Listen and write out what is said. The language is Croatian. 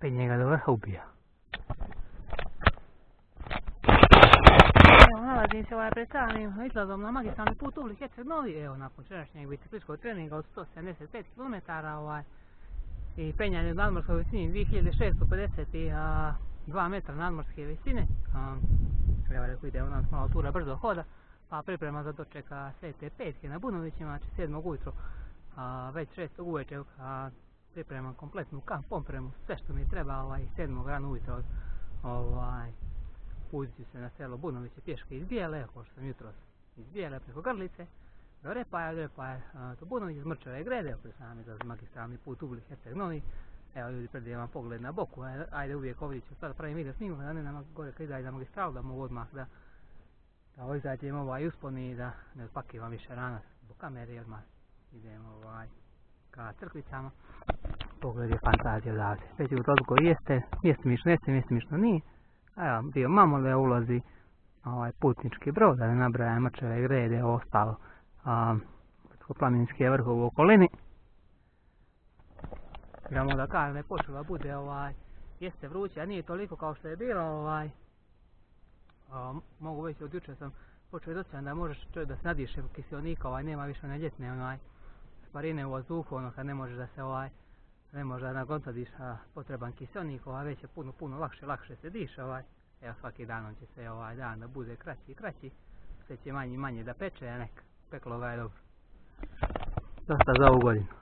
penje ga do vrha ubija. Evo, nalazim se ovaj pred stranim izgledom na magistralni put Uvli Heceg Novi, evo, nakon včerašnjeg bicikličkog treninga od 175 km, ovaj, i penjanje u nadmorskoj visini 2652 metra nadmorske visine. Evo rekao ide nas malo tura brzo hoda, pa priprema za dočeka Svete Petke na Bunovićima, znači 7. ujutro, već 6. uveče pripremam kompletnu kamp opremu, sve što mi treba ovaj, 7. rano ujutro ovaj, uzit se na selo Bunoviće pješke iz Bijele, kao što sam jutro iz Bijele preko Grlice, do Repaja, do Repaja, do Bunović, iz Mrčeve grede, koji sam za magistralni put Ugli Herceg Novi. Evo ljudi predajem vam pogled na boku, ajde uvijek ovdje ću sada pravim video snimak, da ne nam gore kad izađe na magistralu, da mogu odmah da da izađem ovaj uspon i da ne pakivam više rana zbog kamere odmah idemo ovaj ka crkvicama. Pogled je fantazija odavde. Već u tozgo jeste, mjestimično jeste, mjestimično nije. Evo, dio mamole ulazi ovaj putnički brod, da ne nabraja mrčeve grede, ostalo planinski vrh u okolini. Idemo da kažem, ne počela bude ovaj, jeste vruće, a nije toliko kao što je bilo, ovaj, mogu već od jučer sam počeo dosjećam da možeš čovjek da se nadiše kiselnika, ovaj, nema više one ljetne, onaj, sparine u vazduhu, ono kad ne možeš da se ovaj, ne može da nagontadiš potreban kiselnik, ovaj, već je puno, puno lakše, lakše se diše, ovaj, evo svaki dan će se ovaj dan da bude kraći i kraći, sve će manje i manje da peče, a nek, peklo ga je dobro. Dosta za ovu godinu.